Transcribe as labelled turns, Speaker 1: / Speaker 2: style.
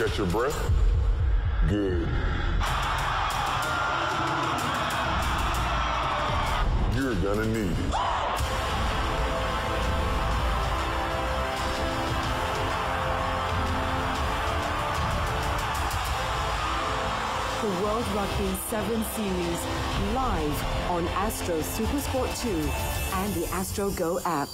Speaker 1: Catch your breath? Good. You're gonna need it.
Speaker 2: The World Rugby 7 Series live on Astro Supersport 2 and the Astro Go app.